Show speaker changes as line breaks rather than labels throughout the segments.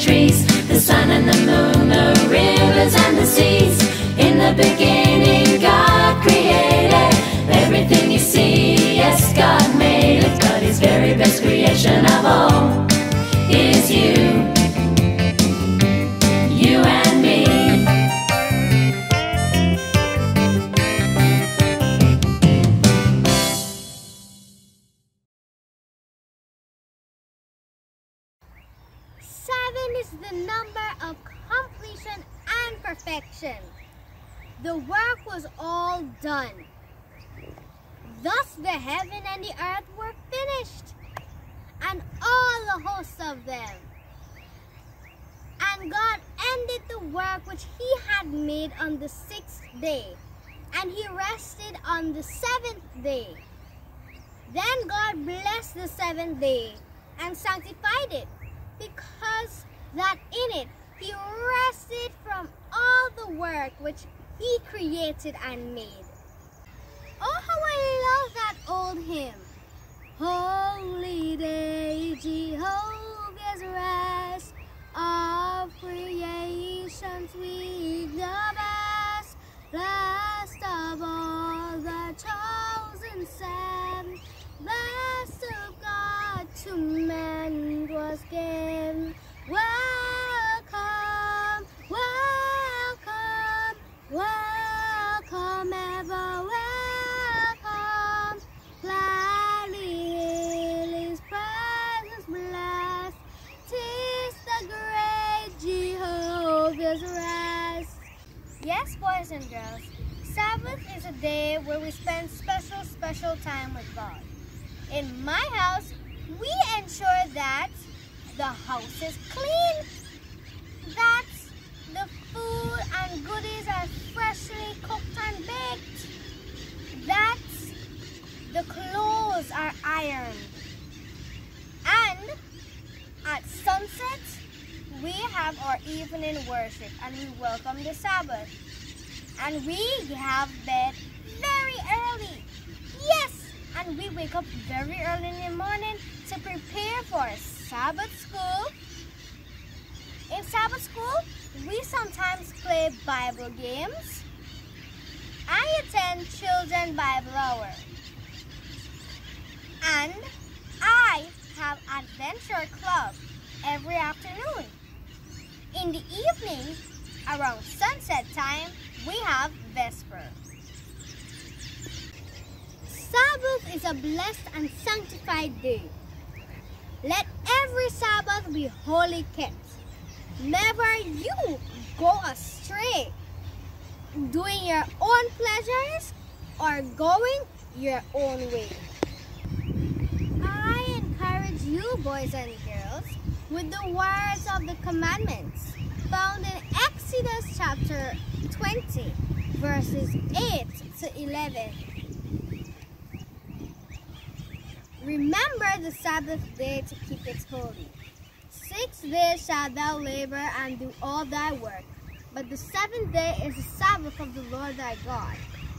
trees, the sun and the moon, the rivers and the seas. In the beginning, the
number of completion and perfection. The work was all done. Thus the heaven and the earth were finished, and all the hosts of them. And God ended the work which he had made on the sixth day, and he rested on the seventh day. Then God blessed the seventh day and sanctified it, that in it he rested from all the work which he created and made. Oh, how I love that old hymn. Holy day, and girls, Sabbath is a day where we spend special, special time with God. In my house, we ensure that the house is clean, that the food and goodies are freshly cooked and baked, that the clothes are ironed, and at sunset, we have our evening worship and we welcome the Sabbath. And we have bed very early. Yes! And we wake up very early in the morning to prepare for Sabbath school. In Sabbath school, we sometimes play Bible games. I attend Children Bible Hour. And I have Adventure Club every afternoon. In the evening, around sunset time, we have Vesper. Sabbath is a blessed and sanctified day. Let every Sabbath be wholly kept. Never you go astray, doing your own pleasures or going your own way. I encourage you, boys and girls, with the words of the commandments found in Exodus chapter 20, verses 8 to 11. Remember the Sabbath day to keep it holy. Six days shalt thou labor and do all thy work, but the seventh day is the Sabbath of the Lord thy God.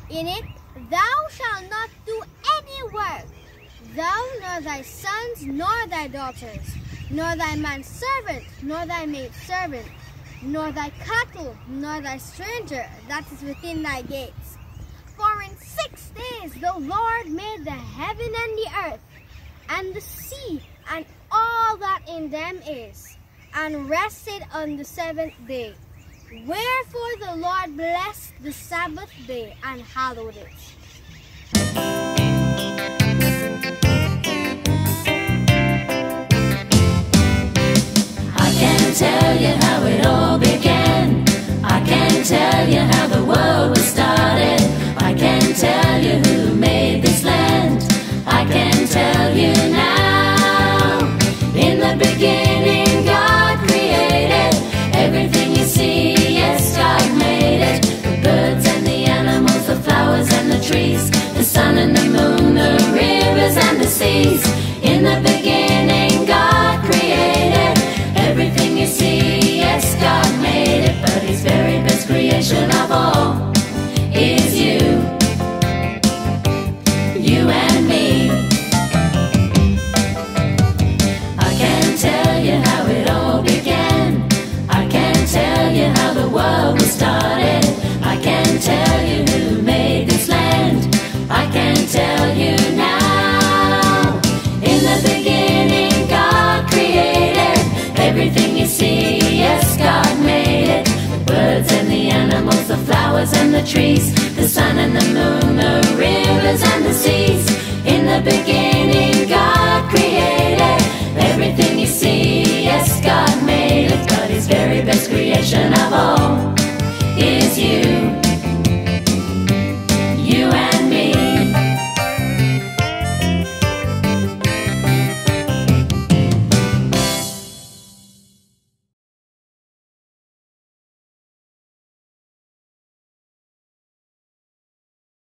In it thou shalt not do any work, thou nor thy sons nor thy daughters, nor thy manservant, nor thy maidservant, nor thy cattle, nor thy stranger that is within thy gates. For in six days the Lord made the heaven and the earth, and the sea, and all that in them is, and rested on the seventh day. Wherefore the Lord blessed the Sabbath day and hallowed it.
Tell you how it all the trees, the sun and the moon, the rivers and the seas. In the beginning,